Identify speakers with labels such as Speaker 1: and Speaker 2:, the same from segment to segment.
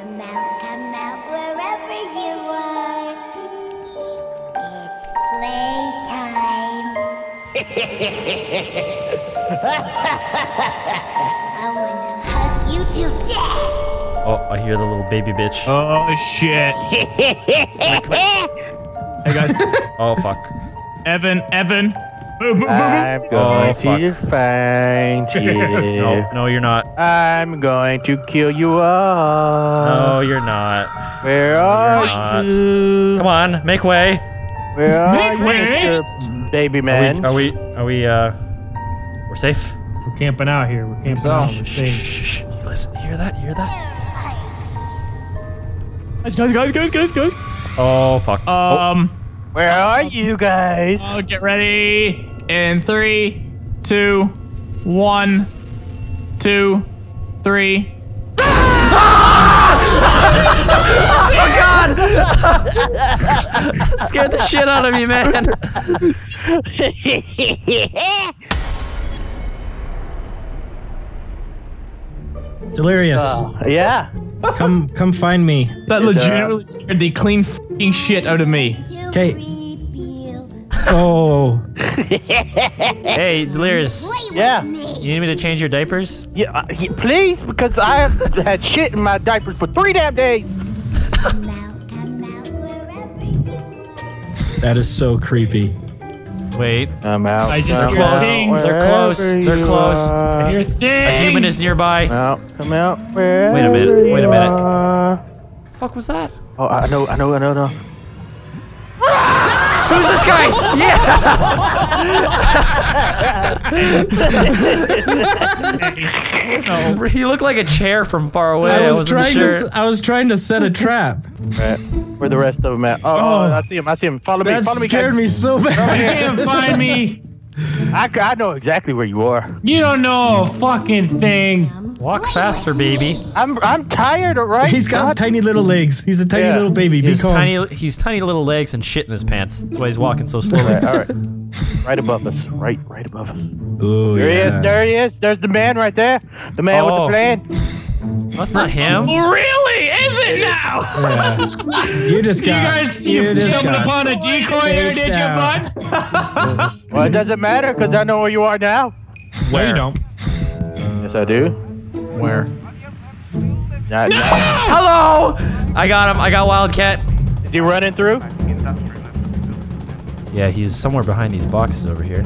Speaker 1: Come out, come out wherever you are. It's playtime. I wanna hug you to death.
Speaker 2: Oh, I hear the little baby bitch.
Speaker 3: Oh shit. hey guys,
Speaker 2: Oh fuck.
Speaker 3: Evan, Evan.
Speaker 4: I'm going
Speaker 2: fuck.
Speaker 4: to find you.
Speaker 2: No, no, you're not.
Speaker 4: I'm going to kill you all.
Speaker 2: No, you're not.
Speaker 4: Where
Speaker 2: you're
Speaker 4: are
Speaker 2: not.
Speaker 4: you?
Speaker 2: Come on, make way.
Speaker 4: Where are
Speaker 3: Make
Speaker 4: you,
Speaker 3: way.
Speaker 4: Mr. Baby
Speaker 2: Are
Speaker 4: man?
Speaker 2: we? Are we? Are we? Uh, we're safe.
Speaker 3: We're camping out here. We're camping
Speaker 5: So-
Speaker 3: out.
Speaker 2: Shh,
Speaker 3: We're
Speaker 2: shh, shh, shh. You listen. You hear that? You hear that?
Speaker 3: Guys, guys, guys, guys, guys, guys.
Speaker 2: Oh fuck. oh,
Speaker 3: Um,
Speaker 4: Where are you guys?
Speaker 3: oh, get ready. In three, two, one, two, three. oh god!
Speaker 2: scared the shit out of me, man.
Speaker 5: Delirious, uh,
Speaker 4: yeah.
Speaker 5: come come find me.
Speaker 3: That
Speaker 4: Good uh,
Speaker 3: legitimately scared the clean fucking shit out of me.
Speaker 1: To
Speaker 5: 'Kay.
Speaker 1: creep you.
Speaker 5: Oh,
Speaker 2: hey, Delirious.
Speaker 4: Yeah.
Speaker 1: with.
Speaker 2: You need me to change your diapers?
Speaker 4: Yeah, uh, yeah, please, because I have had shit in my diapers for three damn days.
Speaker 1: Come out, come out wherever you are.
Speaker 5: that is so creepy.
Speaker 2: Wait.
Speaker 4: I'm out.
Speaker 3: I just
Speaker 4: I'm
Speaker 3: hear
Speaker 4: out
Speaker 3: things.
Speaker 2: They're close. They're
Speaker 4: you
Speaker 2: close.
Speaker 4: are.
Speaker 3: Your thing.
Speaker 2: A human is nearby.
Speaker 4: Come out, come out.
Speaker 2: Wait a minute, wait a minute.
Speaker 4: you are.
Speaker 2: fuck was that?
Speaker 4: Oh, I know, I know, I know, I know.
Speaker 2: Who's this guy? Yeah. he looked like a chair from far away.
Speaker 5: I was
Speaker 2: wasn't
Speaker 5: trying
Speaker 2: sure.
Speaker 5: to. s- I was trying to set a trap.
Speaker 4: Right. Where the rest of them at? Oh, oh, I see him. I see him. Follow me.
Speaker 5: That
Speaker 4: Follow me.
Speaker 5: scared
Speaker 4: guys.
Speaker 5: me so
Speaker 3: You
Speaker 5: bad.
Speaker 3: can't find me.
Speaker 4: I, I know exactly where you are.
Speaker 3: You don't know a fucking thing.
Speaker 2: Walk faster, baby.
Speaker 4: I'm I'm tired, all right?
Speaker 5: He's got
Speaker 4: God.
Speaker 5: tiny little legs. He's a tiny
Speaker 4: Yeah.
Speaker 5: little baby. Be
Speaker 2: He's tiny. He's tiny little legs and shit in his pants. That's why he's walking so slowly.
Speaker 4: Right, all right. Right above us. Right, right above us.
Speaker 5: Ooh,
Speaker 4: There he is. There he is. There's the man right there. The man
Speaker 2: Oh.
Speaker 4: with the oh. plan.
Speaker 2: That's not him.
Speaker 3: Really? Is it now?
Speaker 5: Yeah. You just
Speaker 3: You guys, you
Speaker 5: just
Speaker 3: stumbled
Speaker 5: got
Speaker 3: upon a decoy here, did you,
Speaker 5: out.
Speaker 3: bud?
Speaker 4: Well, it doesn't matter because I know where you are now.
Speaker 3: Where you don't.
Speaker 4: Yes, I do.
Speaker 2: Where?
Speaker 4: Not, not-
Speaker 2: Hello. I got him. I got Wildcat.
Speaker 4: Is he running through?
Speaker 2: Yeah, he's somewhere behind these boxes over here.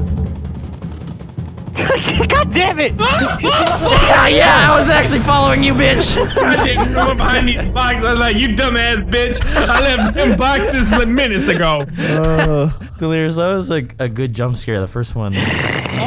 Speaker 4: God damn it!
Speaker 2: Yeah, uh, yeah. I was actually following you, bitch.
Speaker 3: I did someone behind these boxes. I was like, you dumbass bitch. I left them boxes minutes ago.
Speaker 2: Oh, Delirious. That was like a good jump scare. The first one.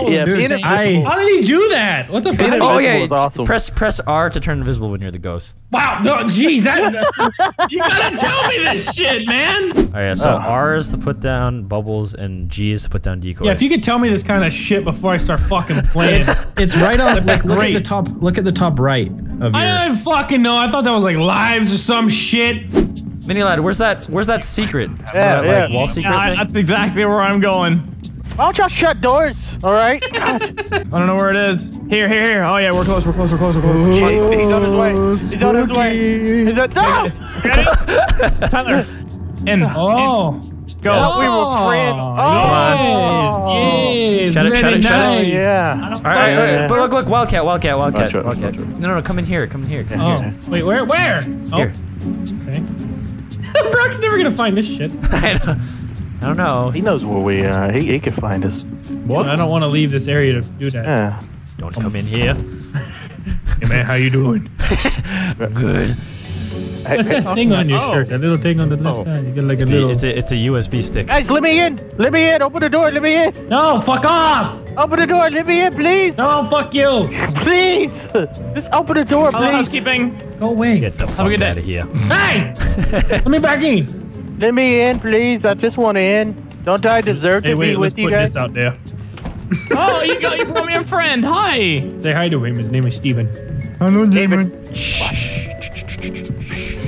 Speaker 4: Yeah,
Speaker 5: Dude, I-
Speaker 3: How did he do that? What the fuck?
Speaker 2: Oh yeah.
Speaker 4: is awesome.
Speaker 2: Press press R to turn invisible when you're the ghost.
Speaker 3: Wow, no, jeez, that, you gotta tell me this shit, man.
Speaker 2: All right. So
Speaker 4: Oh.
Speaker 2: R is to put down bubbles and G is to put down decoys.
Speaker 3: Yeah, if you could tell me this kind of shit before I start fucking playing.
Speaker 5: It's it's right on. Like, look at the top. Look at the top right of
Speaker 3: I
Speaker 5: your.
Speaker 3: didn't fucking know. I thought that was like lives or some shit.
Speaker 2: Mini lad, where's that? Where's that secret?
Speaker 4: Yeah,
Speaker 2: that, like,
Speaker 4: yeah.
Speaker 2: wall secret
Speaker 3: Yeah,
Speaker 2: thing?
Speaker 3: that's exactly where I'm going.
Speaker 4: Why don't y'all shut doors? All right.
Speaker 3: I don't know where it is. Here, here, here. Oh yeah, we're close. We're close. We're close. We're close.
Speaker 4: Shit, he's on his way. He's on his way. He's on, no!
Speaker 3: Ready? Tyler, in.
Speaker 5: Oh.
Speaker 3: Go.
Speaker 2: Yes.
Speaker 4: We were friends.
Speaker 3: Oh,
Speaker 4: Oh.
Speaker 3: yes, yes.
Speaker 2: Shut it, shut
Speaker 3: very
Speaker 2: it, shut it.
Speaker 4: Yeah.
Speaker 2: All right, all right, all right,
Speaker 4: Yeah.
Speaker 2: but look, look, Wildcat, Wildcat, Wildcat,
Speaker 4: Watch out,
Speaker 2: Wildcat.
Speaker 4: watch out.
Speaker 2: No, no, no, come in here, come in here, come
Speaker 3: Oh,
Speaker 2: here.
Speaker 3: wait, where, where? Oh,
Speaker 2: Here.
Speaker 3: okay. Brock's never gonna find this shit.
Speaker 2: I don't, I don't know.
Speaker 4: He knows where we are. He, he can find us.
Speaker 3: What? I don't want to leave this area to do that.
Speaker 4: Yeah.
Speaker 2: Don't come in here.
Speaker 3: Hey man, how you doing?
Speaker 2: Good.
Speaker 3: What's that thing on your
Speaker 4: Oh.
Speaker 3: shirt? That little thing on the left
Speaker 4: Oh.
Speaker 3: side. You got like a
Speaker 2: It's a,
Speaker 3: little.
Speaker 2: it's a, it's a USB stick.
Speaker 4: Guys, let me in. Let me in. Open the door. Let me in.
Speaker 3: No, fuck off!
Speaker 4: Open the door. Let me in, please.
Speaker 3: No, fuck you!
Speaker 4: Please. Just open the door, please.
Speaker 3: Hello,
Speaker 4: please.
Speaker 3: housekeeping.
Speaker 5: Go away.
Speaker 2: Get the fuck
Speaker 3: a good day.
Speaker 2: out of here.
Speaker 3: Hey! Let me back in.
Speaker 4: Let me in, please. I just want to in. Don't I deserve
Speaker 3: Hey,
Speaker 4: to
Speaker 3: wait,
Speaker 4: be
Speaker 3: let's
Speaker 4: with you
Speaker 3: put
Speaker 4: guys?
Speaker 3: this out there. oh, you got you brought me a friend. Hi. Say hi to him. His name is Steven. Hello,
Speaker 4: David.
Speaker 2: Shh.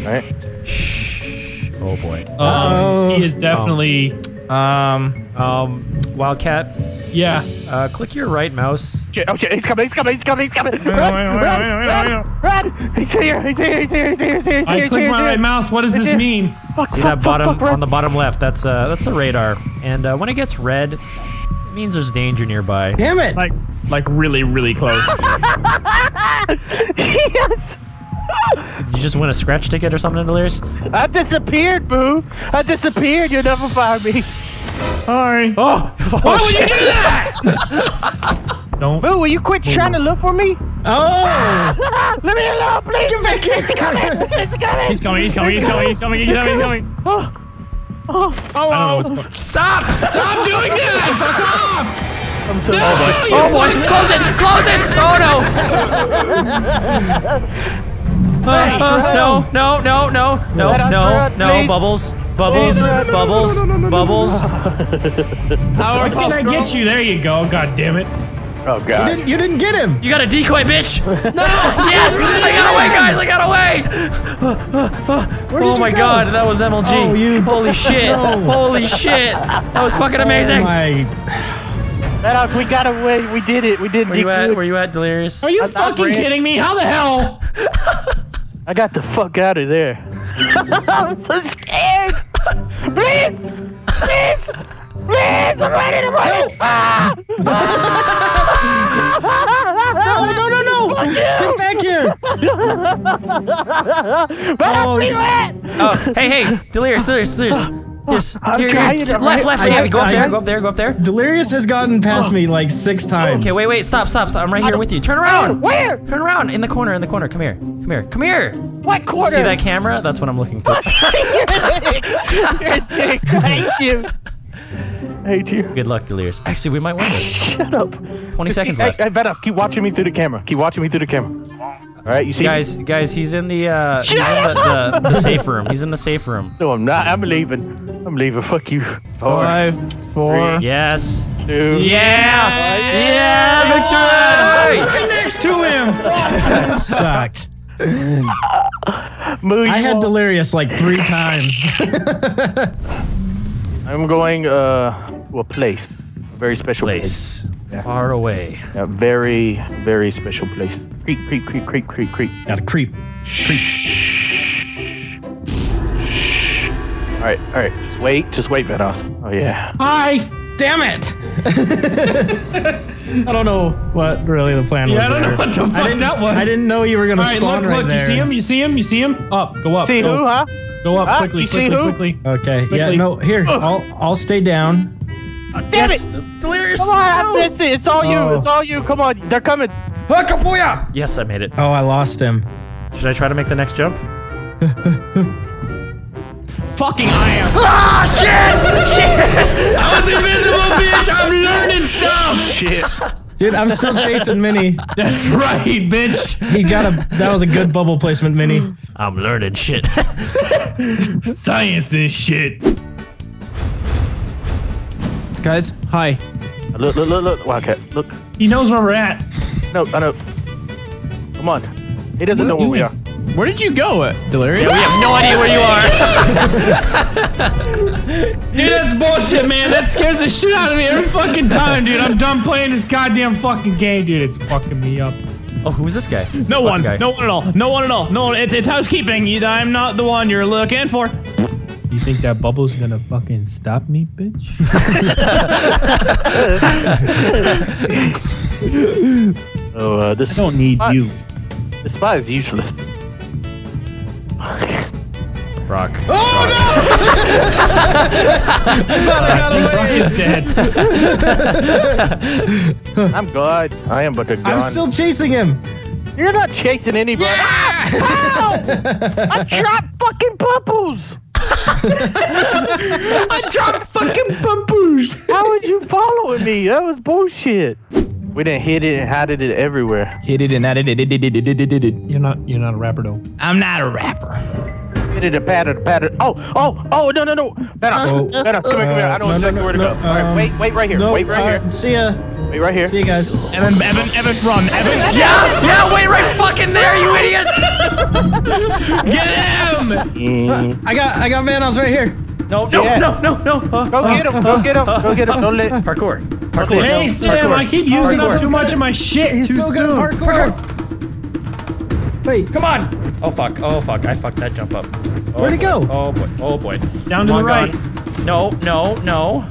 Speaker 4: Right. Shh.
Speaker 2: Oh boy.
Speaker 3: Um, he is definitely. Um.
Speaker 2: Um, Wildcat,
Speaker 3: Yeah.
Speaker 2: Uh, click your right mouse.
Speaker 4: Shit, oh shit, he's coming, he's coming, he's coming, he's coming.
Speaker 3: wait,
Speaker 4: Run, run,
Speaker 3: wait, wait,
Speaker 4: run, run. He's here, he's here, he's here, he's here, he's here, he's
Speaker 3: I
Speaker 4: here,
Speaker 3: clicked
Speaker 4: he's
Speaker 3: my
Speaker 4: here.
Speaker 3: right mouse. What does this mean?
Speaker 4: Fuck,
Speaker 2: See
Speaker 4: fuck,
Speaker 2: that
Speaker 4: fuck,
Speaker 2: bottom
Speaker 4: fuck, run.
Speaker 2: on the bottom left? That's uh that's a radar, and uh, when it gets red, it means there's danger nearby.
Speaker 5: Damn it!
Speaker 3: Like, like really, really close.
Speaker 4: yes!
Speaker 2: Did you just win a scratch ticket or something, Delirious?
Speaker 4: I disappeared, boo. I disappeared. You'll never find me.
Speaker 3: Hi.
Speaker 2: Oh, oh
Speaker 3: why would you do that? Don't.
Speaker 4: Boo, will you quit trying to look for me?
Speaker 5: Oh!
Speaker 4: Let me alone, please! Get back here! He's coming! He's coming!
Speaker 3: He's coming! He's coming! He's coming! He's coming! He's coming! Oh!
Speaker 4: Oh! oh.
Speaker 3: I don't know oh, what's. Oh.
Speaker 2: Stop!
Speaker 3: Stop doing this!
Speaker 4: I'm so no!
Speaker 2: Oh, oh boy! Close it! Close it! Oh no! Uh, uh, no! No! No! No! No! No! No! Bubbles! Bubbles!
Speaker 4: Please run.
Speaker 2: Bubbles! Bubbles!
Speaker 3: How can I get you? There you go. God damn it.
Speaker 4: Oh
Speaker 5: You
Speaker 4: god.
Speaker 5: didn't, you didn't get him!
Speaker 2: You got a decoy, bitch! No! Yes! I got away, guys! I got away!
Speaker 5: Where did
Speaker 2: Oh
Speaker 5: you
Speaker 2: my
Speaker 5: go?
Speaker 2: god, that was MLG.
Speaker 5: Oh, you-
Speaker 2: Holy shit!
Speaker 5: No.
Speaker 2: Holy shit! That was fucking oh, amazing.
Speaker 5: Oh my.
Speaker 4: Maddox, we got away. We did it. We did
Speaker 2: Where you
Speaker 4: it.
Speaker 2: at? Where you at, Delirious?
Speaker 3: Are you
Speaker 4: I'm
Speaker 3: fucking kidding me? How the hell?
Speaker 4: I got the fuck out of there. I'm so scared. Please, please, please. I'm ready to run. Ah!
Speaker 5: Oh, no, no, no! Get back here!
Speaker 4: But
Speaker 5: Oh,
Speaker 4: I'm free rat.
Speaker 2: Oh, hey, hey, Delirious, Delirious, Delirious. Yes,
Speaker 4: I'm
Speaker 2: here,
Speaker 4: trying
Speaker 2: here,
Speaker 4: to-
Speaker 2: left, left,
Speaker 5: I-
Speaker 2: yeah, go up
Speaker 5: I-
Speaker 2: there, go up there, go up there.
Speaker 5: Delirious has gotten past me like six times.
Speaker 2: Okay, wait, wait, stop, stop, stop. I'm right here with you. Turn around.
Speaker 4: Where?
Speaker 2: Turn around in the corner, in the corner. Come here, come here, come here.
Speaker 4: What quarter?
Speaker 2: See that camera? That's what I'm looking for.
Speaker 4: Thank you. Hate you.
Speaker 2: Good luck, Delirious. Actually, we might win this.
Speaker 4: Shut up.
Speaker 2: 20 seconds
Speaker 4: Hey,
Speaker 2: left.
Speaker 4: hey, Maddox, keep watching me through the camera. Keep watching me through the camera. All right, you see?
Speaker 2: Guys, guys, he's in the uh, he's in the, the, the safe room. He's in the safe room.
Speaker 4: No, I'm not. I'm leaving. I'm leaving. Fuck you. Four,
Speaker 3: Five, four.
Speaker 2: Yes.
Speaker 4: two.
Speaker 2: Yeah. Yeah. Victory.
Speaker 5: Right next to him! Suck.
Speaker 4: Moo,
Speaker 5: I had delirious like three times.
Speaker 4: I'm going uh to a place. A very special place.
Speaker 2: Place far away.
Speaker 4: A very, very special place. Creep, creep, creep, creep, creep, creep.
Speaker 5: Gotta creep. Creep.
Speaker 4: all right, all right. Just wait. Just wait, Vanoss. Oh yeah.
Speaker 3: Hi.
Speaker 5: Damn it! I don't know what really the plan
Speaker 3: Yeah,
Speaker 5: was
Speaker 3: I don't
Speaker 5: there.
Speaker 3: know what the fuck that was.
Speaker 5: I didn't know you were gonna
Speaker 3: All right,
Speaker 5: spawn
Speaker 3: look,
Speaker 5: right
Speaker 3: look.
Speaker 5: there.
Speaker 3: You see him? You see him? You see him? Up. Go up.
Speaker 4: See
Speaker 3: go,
Speaker 4: who, huh?
Speaker 3: Go up
Speaker 4: Huh?
Speaker 3: quickly,
Speaker 4: You see
Speaker 3: quickly,
Speaker 4: who?
Speaker 3: quickly.
Speaker 5: Okay. Yeah. No. Here. I'll I'll stay down.
Speaker 4: Damn
Speaker 2: Yes.
Speaker 4: it!
Speaker 2: Delirious.
Speaker 4: Come on, I missed it. It's all you.
Speaker 5: Oh.
Speaker 4: It's all you. Come on, they're coming.
Speaker 2: Yes, I made it.
Speaker 5: Oh, I lost him.
Speaker 2: Should I try to make the next jump?
Speaker 3: Fucking I am.
Speaker 2: Ah, shit! Shit!
Speaker 3: I'm invisible, bitch. I'm learning stuff.
Speaker 4: Shit.
Speaker 5: Dude, I'm still chasing Mini.
Speaker 3: That's right, bitch.
Speaker 5: He got a. That was a good bubble placement, Mini.
Speaker 2: I'm learning shit.
Speaker 3: Science this shit. Guys, hi.
Speaker 4: Look, look, look, look. Wildcat, look.
Speaker 3: He knows where we're at.
Speaker 4: No, I know. Come on. He doesn't know where we are.
Speaker 3: Where did you go, Delirious?
Speaker 2: we have no idea where you are.
Speaker 3: Dude, that's bullshit, man. That scares the shit out of me every fucking time, dude. I'm done playing this goddamn fucking game, dude. It's fucking me up.
Speaker 2: Oh, who's this guy? Who's
Speaker 3: No
Speaker 2: fucking
Speaker 3: one.
Speaker 2: guy?
Speaker 3: No one at all. No one at all. No one. It's, it's housekeeping. I'm not the one you're looking for. You think that bubble's gonna fucking stop me, bitch?
Speaker 4: Oh, uh, this
Speaker 3: I don't need
Speaker 4: Fuck.
Speaker 3: you.
Speaker 4: this spy is useless.
Speaker 2: Rock.
Speaker 3: Oh Rock is dead.
Speaker 4: I'm God. I am but a god.
Speaker 5: I'm still chasing him.
Speaker 4: You're not chasing anybody. Ow! I dropped fucking bubbles.
Speaker 3: I dropped fucking bumpers.
Speaker 4: How would you following me? That was bullshit. We didn't hit it and hide it everywhere.
Speaker 3: Hit it and it, it. You're not. You're not a rapper, though. I'm not a rapper.
Speaker 4: Hit it and pat it, pat it. Oh, oh, oh, no, no, no. Vanoss,
Speaker 5: Oh.
Speaker 4: Vanoss, come here, come here. I know
Speaker 5: no,
Speaker 4: exactly
Speaker 5: no,
Speaker 4: where to
Speaker 5: no,
Speaker 4: go. All right,
Speaker 5: um,
Speaker 4: wait, wait right here.
Speaker 5: No.
Speaker 4: wait right
Speaker 5: uh,
Speaker 4: here.
Speaker 5: See ya.
Speaker 4: Wait right here.
Speaker 5: See you guys.
Speaker 3: Evan, Evan, Evan, run, Evan.
Speaker 2: Yeah, yeah, wait right fucking there, you idiot!
Speaker 3: Get him!
Speaker 4: Mm.
Speaker 5: I got. I got Vanoss right here.
Speaker 2: No, no,
Speaker 4: Yeah.
Speaker 2: no, no, no. Uh,
Speaker 4: Go get him. Go get him. Go get him. Don't let.
Speaker 2: Parkour.
Speaker 4: Parkour.
Speaker 3: Hey Sam, I keep using
Speaker 5: Parkour.
Speaker 3: too much of my shit. He's
Speaker 5: Too
Speaker 3: so good at
Speaker 5: soon.
Speaker 3: parkour.
Speaker 5: Wait,
Speaker 2: Come on! Oh fuck! Oh fuck! I fucked that jump up. Oh,
Speaker 5: Where'd he
Speaker 2: boy.
Speaker 5: go?
Speaker 2: Oh boy! Oh boy!
Speaker 3: Down to
Speaker 2: Come
Speaker 3: the right.
Speaker 2: Gon. No! No! No!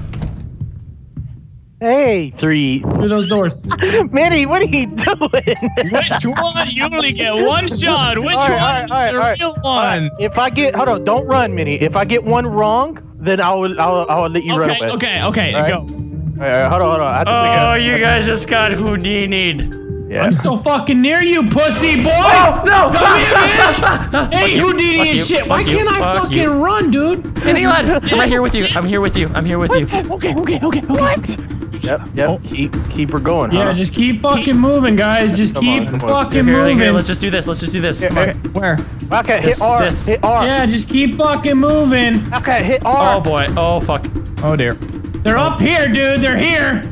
Speaker 4: Hey, three.
Speaker 3: Through those doors.
Speaker 4: Manny, what are you doing?
Speaker 3: Which one? You only get one shot. Which
Speaker 4: All right,
Speaker 3: one's
Speaker 4: all right,
Speaker 3: the
Speaker 4: all right,
Speaker 3: real
Speaker 4: all right.
Speaker 3: one?
Speaker 4: If I get, hold on, don't run, Mini. If I get one wrong, then I will, I will, I will let you run
Speaker 3: Okay,
Speaker 4: away.
Speaker 3: okay, okay.
Speaker 4: All right.
Speaker 3: Go.
Speaker 4: All right, all right, hold on, hold on. I
Speaker 2: Oh, you guys just got Houdini'd.
Speaker 4: Yeah.
Speaker 3: I'm still fucking near you, pussy boy.
Speaker 2: Oh no!
Speaker 3: Come here, bitch. Hey,
Speaker 2: you,
Speaker 3: Houdini
Speaker 2: fuck
Speaker 3: and
Speaker 2: you,
Speaker 3: shit. Why
Speaker 2: you,
Speaker 3: can't I
Speaker 2: fuck
Speaker 3: fucking
Speaker 2: you.
Speaker 3: run, dude?
Speaker 2: Hey, lad, I'm right here with you. I'm here with you. I'm here with you.
Speaker 3: Okay, okay, okay, okay.
Speaker 4: Yep, yep. Oh. Keep, keep her going.
Speaker 3: Yeah, just keep fucking moving, guys. Just
Speaker 4: Come
Speaker 3: keep
Speaker 4: on, come on.
Speaker 3: fucking
Speaker 2: Here,
Speaker 3: moving.
Speaker 2: here, let's just do this. Let's just do this. Come
Speaker 4: Okay,
Speaker 2: on.
Speaker 3: Where?
Speaker 4: Okay,
Speaker 2: This-
Speaker 4: hit R.
Speaker 2: this-
Speaker 4: Hit R.
Speaker 3: Yeah, just keep fucking moving.
Speaker 4: Okay, hit R.
Speaker 2: Oh boy. Oh fuck.
Speaker 3: Oh dear. They're up here, dude. They're here.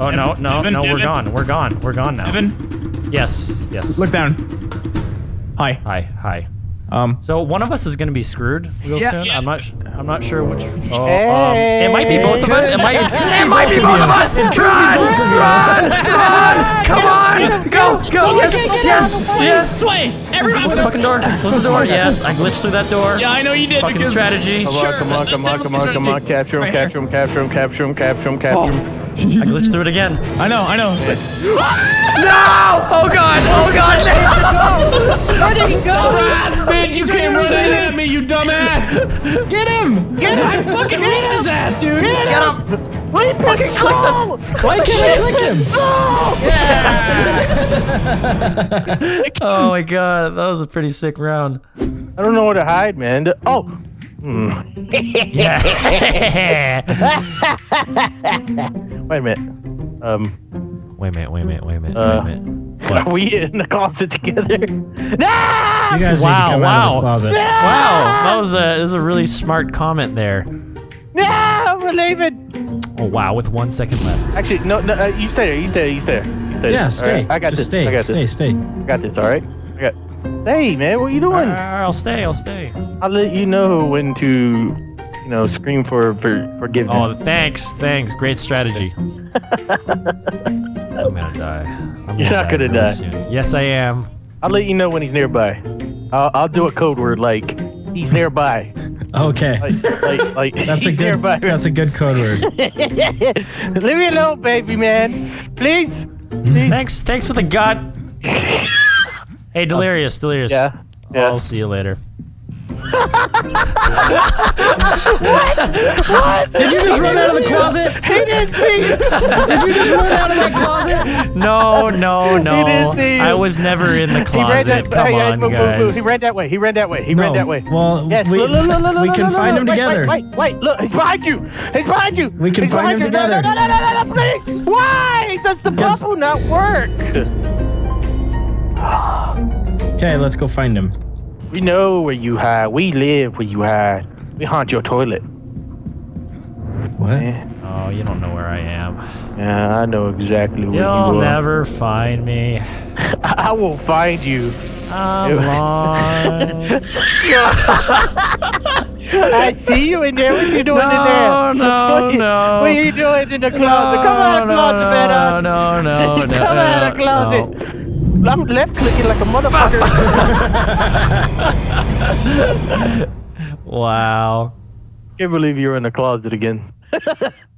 Speaker 2: Oh no, no,
Speaker 3: Evan,
Speaker 2: no. We're
Speaker 3: Evan.
Speaker 2: gone. We're gone. We're gone now.
Speaker 3: Evan,
Speaker 2: Yes. Yes.
Speaker 3: look down. Hi.
Speaker 2: Hi. Hi.
Speaker 3: Um.
Speaker 2: So one of us is gonna be screwed real
Speaker 4: Yeah.
Speaker 2: soon. I'm not. I'm not sure which. Oh, um, it might be both of us. It might. It might be both of us. Run! Run! Run! Come on! Go! Go! Yes! Yes! Yes!
Speaker 3: Sway. Everybody.
Speaker 2: Close the fucking door. Close the door. Yes, I glitched through that door.
Speaker 3: Yeah, I know you did.
Speaker 2: Fucking
Speaker 3: because-
Speaker 2: strategy.
Speaker 4: Come on, come on, come on, come on, come on. Capture him, capture him, capture him, capture him, capture him, capture him.
Speaker 2: I glitched through it again.
Speaker 3: I know, I know.
Speaker 2: No! Oh god! Oh god!
Speaker 3: Where did he go? Bitch, you came running at me, you dumbass! Get him! Get him! I fucking hit his ass, dude! Get him!
Speaker 4: Wait, fucking click the.
Speaker 3: Why can't I click him?
Speaker 2: Oh my god, that was a pretty sick round.
Speaker 4: I don't know where to hide, man. Oh.
Speaker 2: Yeah.
Speaker 4: Wait a minute. Um,
Speaker 2: wait a minute. Wait a minute. Wait a minute.
Speaker 4: Uh,
Speaker 2: wait a minute.
Speaker 4: are we in the closet together? No!
Speaker 3: You guys
Speaker 2: Wow!
Speaker 3: need to come out of
Speaker 2: Wow!
Speaker 3: the closet.
Speaker 2: Wow! That was a that was a really smart comment there.
Speaker 4: No, I'm leaving.
Speaker 2: Oh wow! With one second left.
Speaker 4: Actually, no, no. Uh, you stay there. You stay there. You stay there. You stay
Speaker 5: yeah,
Speaker 4: there.
Speaker 5: stay.
Speaker 4: All right, I got
Speaker 5: Just
Speaker 4: this.
Speaker 5: stay.
Speaker 4: I got
Speaker 5: stay,
Speaker 4: this.
Speaker 5: stay.
Speaker 4: I got this. All right. I got. Hey, man, what are you doing?
Speaker 2: I'll stay. I'll stay.
Speaker 4: I'll let you know when to, you know, scream for, for forgiveness.
Speaker 2: Oh, thanks, thanks. Great strategy. I'm gonna die. I'm
Speaker 4: You're not gonna die.
Speaker 2: soon. Yes, I am.
Speaker 4: I'll let you know when he's nearby. I'll, I'll do a code word like he's nearby.
Speaker 5: Okay.
Speaker 4: Like, like, like
Speaker 5: That's a good.
Speaker 4: nearby.
Speaker 5: That's a good code word.
Speaker 4: Leave me alone, baby man. Please.
Speaker 2: Thanks, thanks for the god. Hey, Delirious, Delirious.
Speaker 4: Yeah. Yeah.
Speaker 2: I'll see you later. What?
Speaker 5: Did you just run out of the closet?
Speaker 4: He didn't see you.
Speaker 5: Did you just run out of that closet?
Speaker 2: No, no, no.
Speaker 4: didn't see you.
Speaker 2: I was never in the
Speaker 4: He ran that.
Speaker 2: closet. Come
Speaker 4: hey, hey,
Speaker 2: on,
Speaker 4: move, move, move.
Speaker 2: guys.
Speaker 4: He ran that way. He ran that way. He ran that way.
Speaker 5: Well,
Speaker 4: Yes.
Speaker 5: we,
Speaker 4: look, look, look, look,
Speaker 5: we can
Speaker 4: look,
Speaker 5: find
Speaker 4: look.
Speaker 5: him
Speaker 4: Wait,
Speaker 5: together.
Speaker 4: Wait, wait, wait. Look, he's behind you. He's behind you.
Speaker 5: We can
Speaker 4: he's
Speaker 5: find him
Speaker 4: you.
Speaker 5: Together.
Speaker 4: No, no, no, no, no, please. Why does the
Speaker 5: Because-
Speaker 4: bubble not work?
Speaker 5: Okay, let's go find him.
Speaker 4: We know where you hide. We live where you hide. We haunt your toilet.
Speaker 5: What?
Speaker 4: Yeah,
Speaker 2: Oh, you don't know where I am.
Speaker 4: yeah I know exactly where
Speaker 2: You'll
Speaker 4: you are.
Speaker 2: never find me.
Speaker 4: I will find you.
Speaker 2: I'm lost.
Speaker 4: I see you in there. What you doing in there?
Speaker 2: No, no,
Speaker 4: what you,
Speaker 2: no.
Speaker 4: What are you doing in the closet? Come out of the closet,
Speaker 2: no,
Speaker 4: man.
Speaker 2: no, no, no,
Speaker 4: Come out of the
Speaker 2: no.
Speaker 4: closet. I'm left clicking like a motherfucker.
Speaker 2: Wow.
Speaker 4: Can't believe you're in the closet again.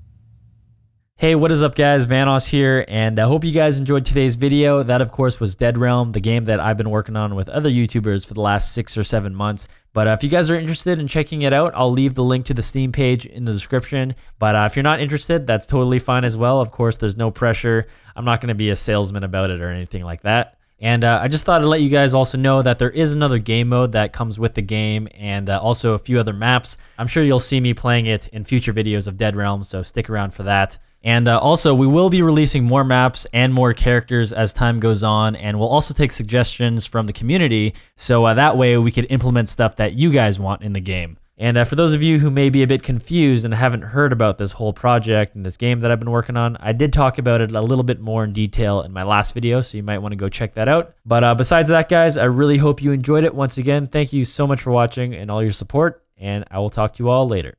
Speaker 2: Hey, what is up guys? Vanoss here, and I hope you guys enjoyed today's video. That, of course, was Dead Realm, the game that I've been working on with other YouTubers for the last six or seven months. But uh, if you guys are interested in checking it out, I'll leave the link to the Steam page in the description. But uh, if you're not interested, that's totally fine as well. Of course, there's no pressure. I'm not going to be a salesman about it or anything like that. And uh, I just thought I'd let you guys also know that there is another game mode that comes with the game and uh, also a few other maps. I'm sure you'll see me playing it in future videos of Dead Realm, so stick around for that. And uh, also, we will be releasing more maps and more characters as time goes on, and we'll also take suggestions from the community, so uh, that way we could implement stuff that you guys want in the game. And uh, for those of you who may be a bit confused and haven't heard about this whole project and this game that I've been working on, I did talk about it a little bit more in detail in my last video, so you might want to go check that out. But uh, besides that, guys, I really hope you enjoyed it. Once again, thank you so much for watching and all your support, and I will talk to you all later.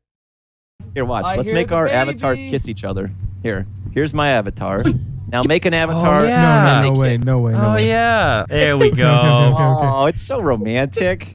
Speaker 6: Here, watch.
Speaker 3: I
Speaker 6: Let's make
Speaker 3: the
Speaker 6: our avatars kiss each other. Here, here's my avatar. Now make an oh, avatar.
Speaker 2: yeah.
Speaker 6: and
Speaker 5: No,
Speaker 6: they
Speaker 5: no way,
Speaker 6: kiss.
Speaker 5: no way, no
Speaker 2: Oh
Speaker 5: way.
Speaker 2: yeah. There we
Speaker 5: Okay,
Speaker 2: go.
Speaker 5: okay, okay.
Speaker 6: Oh, it's so romantic.